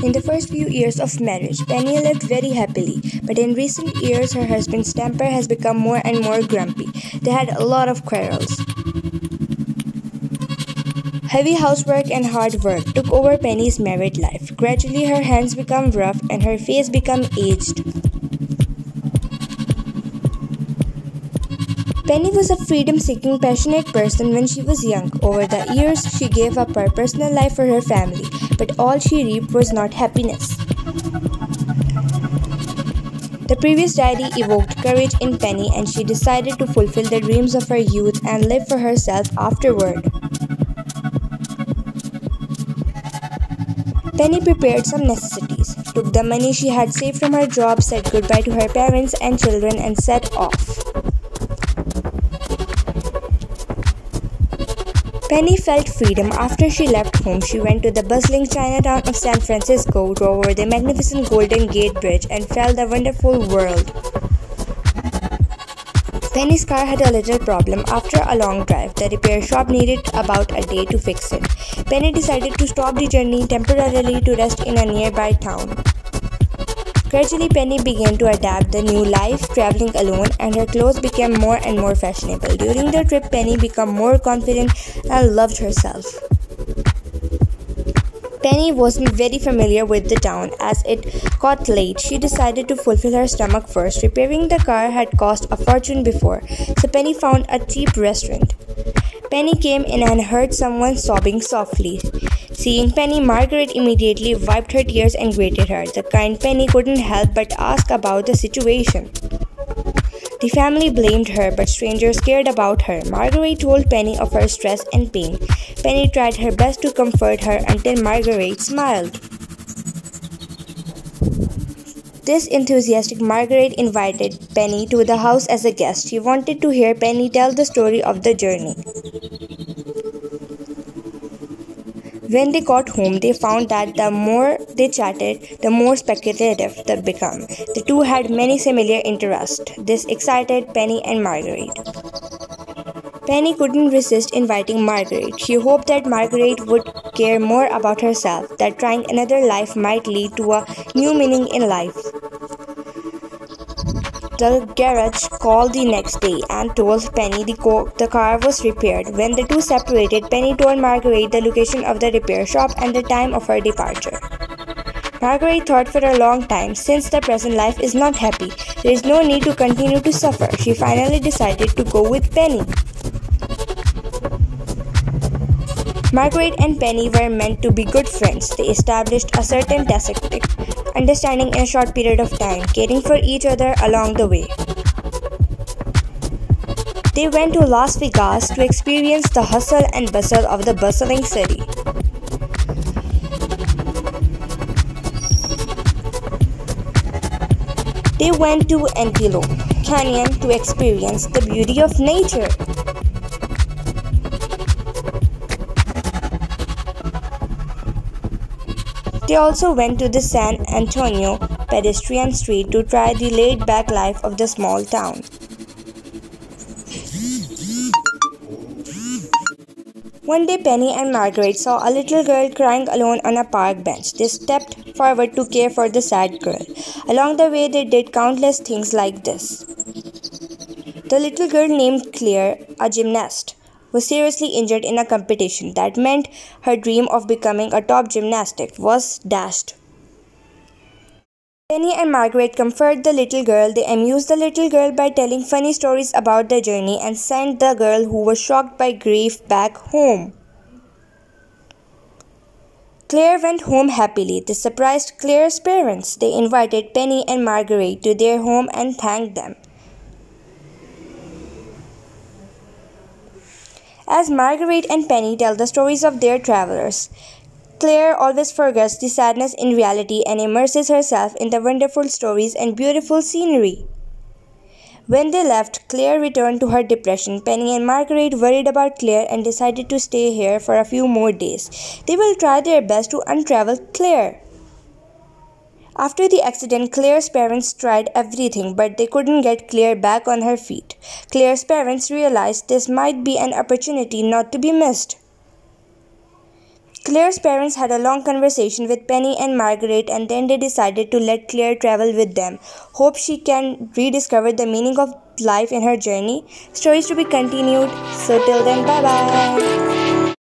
In the first few years of marriage, Penny lived very happily, but in recent years, her husband's temper has become more and more grumpy. They had a lot of quarrels. Heavy housework and hard work took over Penny's married life. Gradually, her hands became rough and her face became aged. Penny was a freedom seeking, passionate person when she was young. Over the years, she gave up her personal life for her family, but all she reaped was not happiness. The previous diary evoked courage in Penny, and she decided to fulfill the dreams of her youth and live for herself afterward. Penny prepared some necessities, took the money she had saved from her job, said goodbye to her parents and children, and set off. Penny felt freedom after she left home. She went to the bustling Chinatown of San Francisco, drove over the magnificent Golden Gate Bridge, and felt the wonderful world. Penny's car had a little problem after a long drive. The repair shop needed about a day to fix it. Penny decided to stop the journey temporarily to rest in a nearby town. Gradually, Penny began to adapt the new life, traveling alone, and her clothes became more and more fashionable. During the trip, Penny became more confident and loved herself. Penny wasn't very familiar with the town as it got late. She decided to fulfill her stomach first. Repairing the car had cost a fortune before, so Penny found a cheap restaurant. Penny came in and heard someone sobbing softly. Seeing Penny, Margaret immediately wiped her tears and greeted her. The kind Penny couldn't help but ask about the situation. The family blamed her, but strangers cared about her. Margaret told Penny of her stress and pain. Penny tried her best to comfort her until Margaret smiled. This enthusiastic Margaret invited Penny to the house as a guest. She wanted to hear Penny tell the story of the journey. When they got home, they found that the more they chatted, the more speculative they became. The two had many similar interests. This excited Penny and Margaret. Penny couldn't resist inviting Margaret. She hoped that Margaret would care more about herself, that trying another life might lead to a new meaning in life. The garage called the next day and told Penny the, co- the car was repaired. When the two separated, Penny told Margaret the location of the repair shop and the time of her departure. Margaret thought for a long time, since the present life is not happy, there is no need to continue to suffer. She finally decided to go with Penny. Margaret and Penny were meant to be good friends. They established a certain tacit understanding in a short period of time, caring for each other along the way. They went to Las Vegas to experience the hustle and bustle of the bustling city. They went to Antelope Canyon to experience the beauty of nature. They also went to the San Antonio pedestrian street to try the laid back life of the small town. One day, Penny and Margaret saw a little girl crying alone on a park bench. They stepped forward to care for the sad girl. Along the way, they did countless things like this. The little girl named Claire, a gymnast, was seriously injured in a competition that meant her dream of becoming a top gymnastic was dashed. Penny and Margaret comforted the little girl. They amused the little girl by telling funny stories about their journey and sent the girl who was shocked by grief back home. Claire went home happily. They surprised Claire's parents. They invited Penny and Margaret to their home and thanked them. As Margaret and Penny tell the stories of their travelers, Claire always forgets the sadness in reality and immerses herself in the wonderful stories and beautiful scenery. When they left, Claire returned to her depression. Penny and Margaret worried about Claire and decided to stay here for a few more days. They will try their best to untravel Claire. After the accident, Claire's parents tried everything, but they couldn't get Claire back on her feet. Claire's parents realized this might be an opportunity not to be missed. Claire's parents had a long conversation with Penny and Margaret and then they decided to let Claire travel with them. Hope she can rediscover the meaning of life in her journey. Stories to be continued. So till then, bye bye.